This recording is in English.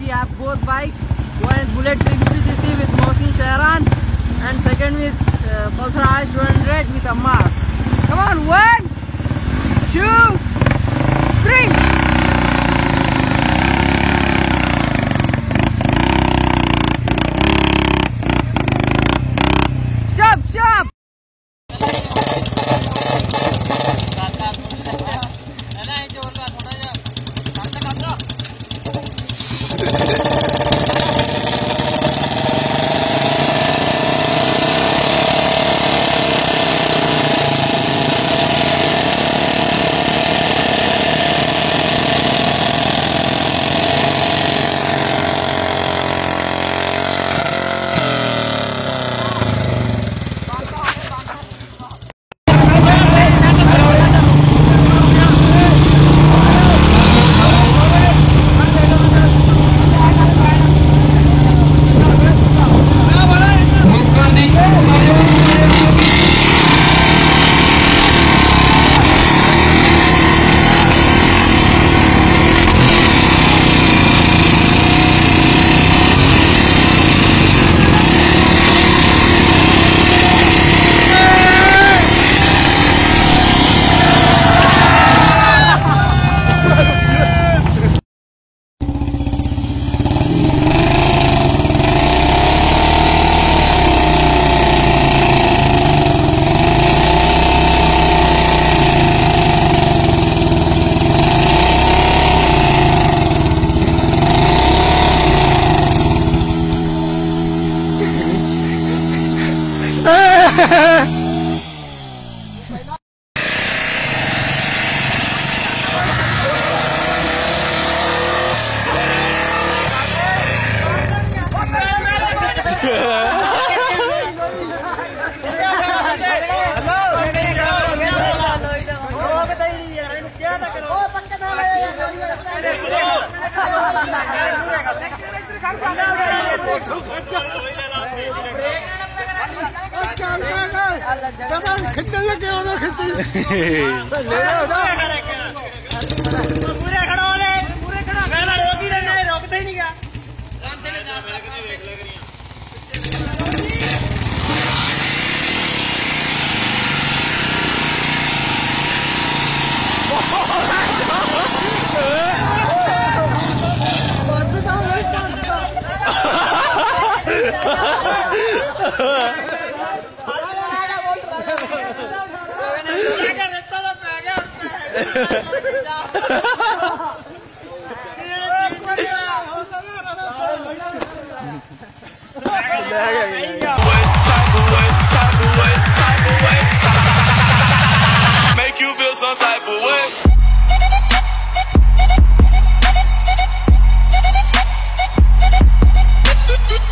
we have both bikes. One is Bullet 350cc with Mohsin Shahran and second is uh, Pulsar RS 200 with Ammar. Come on, one, two, Stop, stop. रोक ही रहना रोकते नहीं क्या Oh, my God. Make you feel some type of way.